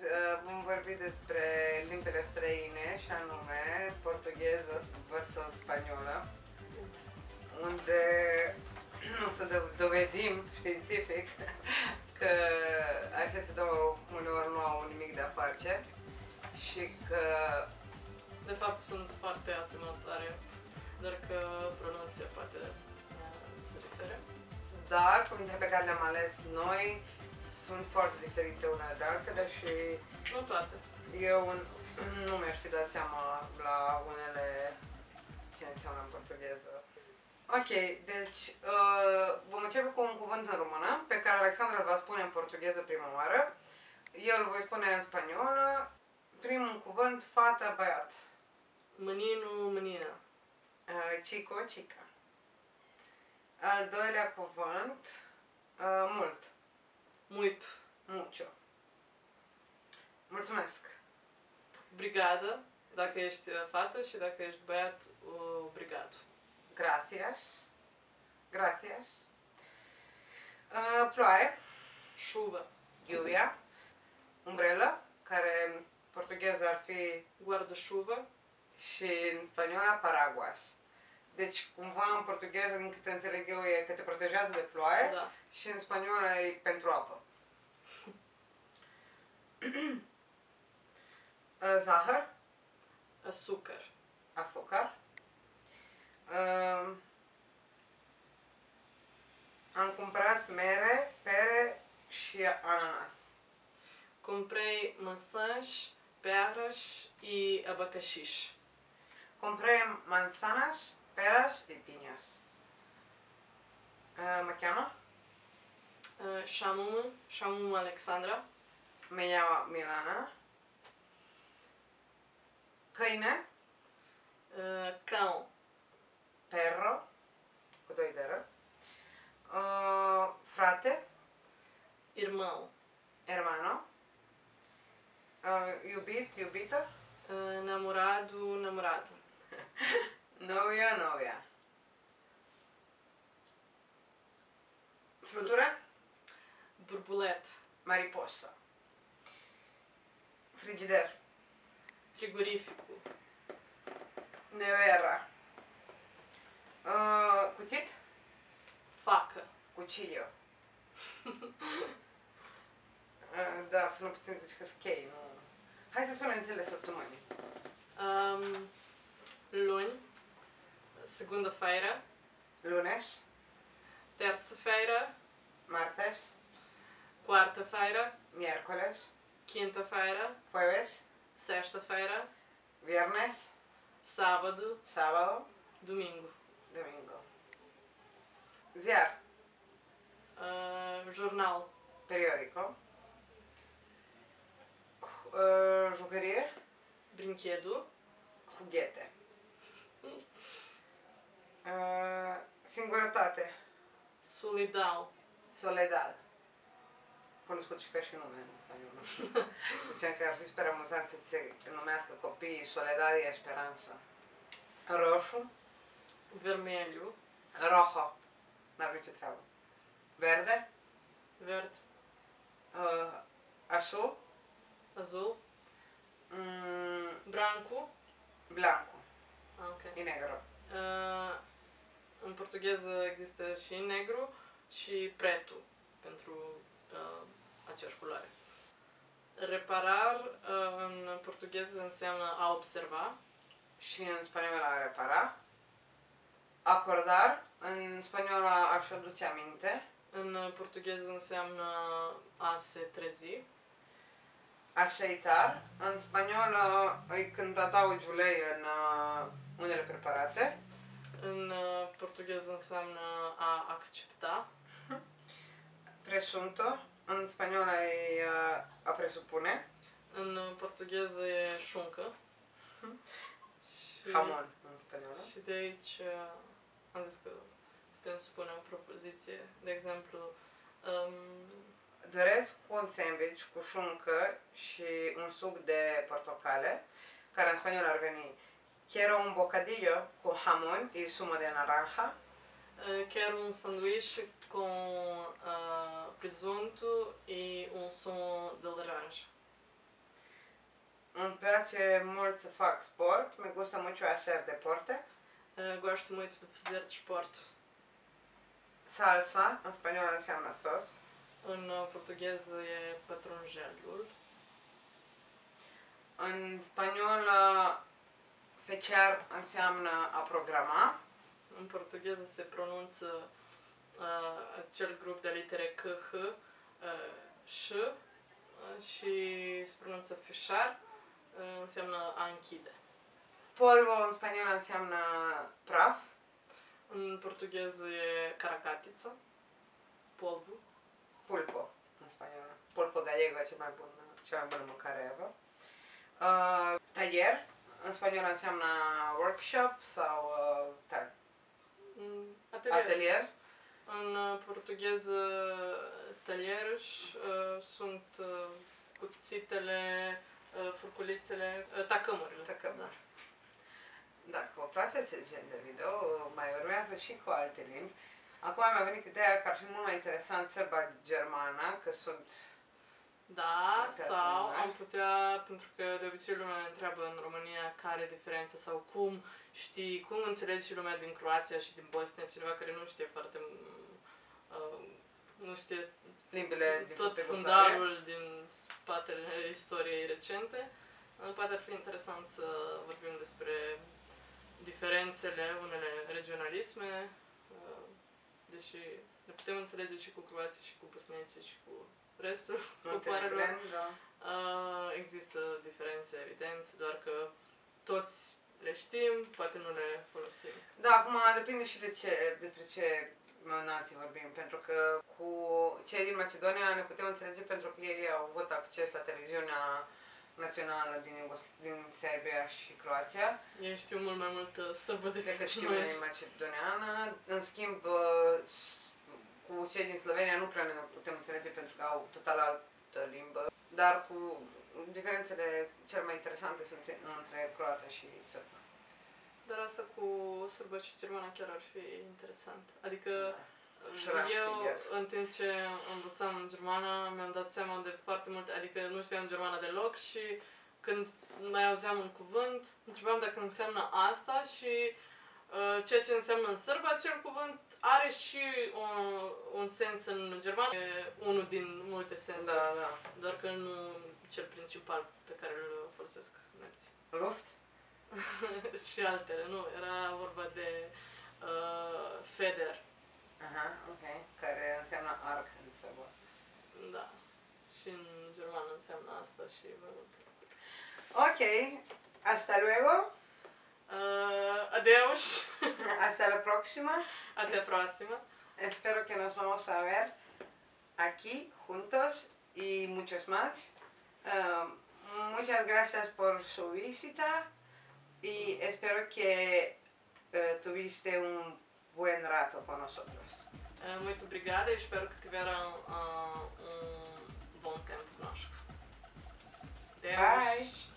Astăzi uh, vom vorbi despre limbile străine și anume portugheză versus spaniolă, unde o să do- dovedim științific că aceste două uneori nu au nimic de a face și că De fapt sunt foarte asemănătoare, doar că pronunția poate uh, se difere. dar cuvintele pe care le-am ales noi sunt foarte diferite unele de altele și Nu toate. eu n- nu mi-aș fi dat seama la unele ce înseamnă în portugheză. Ok, deci uh, vom începe cu un cuvânt în română pe care Alexandra îl va spune în portugheză prima oară. Eu îl voi spune în spaniolă. Primul cuvânt, fata, băiat. Menino, menina. Uh, chico, chica. Al doilea cuvânt, uh, mult, Muito. mucho. Mulțumesc. Brigada, dacă ești uh, fată și dacă ești băiat, uh, obrigado. Gracias. Gracias. Uh, ploaie, Chuva. lluvia, umbrelă, care în portugheză ar fi Guarda-chuva. și în spaniolă paraguas. Deci, cumva în portugheză, din câte înțeleg eu, e că te protejează de ploaie Da. și în spaniolă e pentru apă. Zahăr, Açúcar. afocar. Uh, am cumpărat mere, pere și ananas. Comprei maçãs, peras e abacaxis. Compré manzanas, peras y piñas. Uh, me llamo, Uh, Chamo-me, chamo-me Alexandra. Me llamo Milana. Câine, Uh, cão, perro, cu doi de R. Uh, frate, irmão. hermano. Uh, iubit, iubită. Uh, namorado, namorada. Novia, novia. Frutura, Borboleta. mariposa. Frigider, Frigorífico. nevera. Uh, cuțit, Faca. cuchillo. Uh, da, sună puțin zici că sunt chei, nu... Hai să spunem zilele săptămânii. Um, luni. Segunda-feira. Lunes, Terça-feira. martes, Quarta-feira. miércoles, Quinta-feira. jueves, Sexta-feira. viernes, Sábado. sábado, Domingo. domingo. Ziar, Uh, jornal. periodico. Uh, jucărie, Brinquedo. jughete. Uh, singurătate, Solidão. soledad. Cunoscut și ca și nume în spaniolă. Ziceam că ar fi super amuzant să ți se numească copiii Soledad y Esperanța. Roșu, Vermelho. rojo, n-ar nicio treabă. Verde, Verde. uh, azul, Azul. mm, Branco. blanco Ah, ok. y negro. Uh, în portugheză există și negru și preto pentru uh, aceeași culoare. Reparar uh, în portugheză înseamnă a observa. Și în spaniolă a repara. Acordar, în spaniolă aș aduce aminte. În portugheză înseamnă a se trezi. Aceitar, în spaniolă e când adaugi ulei în uh, unele preparate. În uh, portugheză înseamnă a accepta. Presunto, în spaniolă e uh, a presupune. În portugheză e șuncă. Și, Hamon, în spaniolă. și de aici uh, am zis că putem spune o propoziție. De exemplu, um, Doresc un sandwich cu șuncă și un suc de portocale, care în spaniolă ar veni Quiero un bocadillo con jamón y zumo de naranja. Uh, quero um sanduíche com uh, presunto e um sumo de laranja. Îmi place mult să fac sport, me gusta mucho hacer deporte. Uh, gosto muito de fazer desporto. Salsa, în spaniolă înseamnă sos. În uh, portugheză e pătrunjelul. În spaniolă, feciar înseamnă a programa. În portugheză se pronunță uh, acel grup de litere C, H, uh, Ș uh, și se pronunță fișar, uh, înseamnă a închide. Polvo în spaniolă înseamnă praf. În portugheză e caracatiță, polvo. Pulpo în spaniolă. Pulpo gallego e cea mai bună, cea mai bună mâncare ever. Uh, taller în spaniolă înseamnă workshop sau uh, ta- Mm, Atelier. atelier. În uh, portugheză, talieruri uh, sunt uh, cuțitele, uh, furculițele, uh, tacămurile. Tăcămuri. Dacă vă place acest gen de video, mai urmează și cu alte limbi. Acum mi-a venit ideea că ar fi mult mai interesant sărba germană, că sunt... Da, Putea sau să am putea, pentru că de obicei lumea ne întreabă în România care e diferența sau cum știi, cum înțelegi și lumea din Croația și din Bosnia, cineva care nu știe foarte, uh, nu știe Limbile din tot fosta Iugoslavie. fundalul din spatele istoriei recente. Uh, Poate ar fi interesant să vorbim despre diferențele, unele regionalisme, uh, deși ne putem înțelege și cu croații și cu bosniecii și cu restul popoarelor. Montenegren, da. Uh, Există diferențe, evident, doar că toți le știm, poate nu le folosim. Da, acum depinde și de ce, despre ce nații vorbim, pentru că cu cei din Macedonia ne putem înțelege pentru că ei au avut acces la televiziunea națională din, Iugos- din Serbia și Croația, Ei știu mult mai mult uh, sârbă decât decât știm noi. noi macedoniană. În schimb, uh, s- cu cei din Slovenia nu prea ne putem înțelege pentru că au total altă limbă, dar cu diferențele cele mai interesante sunt între croată și sârbă. Dar asta cu sârbă și germana chiar ar fi interesant. Adică Și eu, Rafțiger. în timp ce învățam germana, mi-am dat seama de foarte multe, adică nu știam germana deloc și când mai auzeam un cuvânt, întrebam dacă înseamnă asta și uh, ceea ce înseamnă în sârbă, acel cuvânt are și un, un sens în germană, e unul din multe sensuri, Da, da. doar că nu cel principal pe care îl folosesc nemții. Luft? și altele, nu, era vorba de uh, FEDER, Aha, ok. Care înseamnă arc în sărbă. da. Și în germană înseamnă asta și mai multe. Ok, hasta luego, Uh, adeus, hasta la próxima. até a próxima. Espero que nos vamos a ver aquí juntos y muchos más. Um, muchas gracias por su visita y espero que uh, tuviste un buen rato con nosotros. Uh, muito obrigada e espero que tiveram uh, um bom tempo conosco. Adeus. Bye.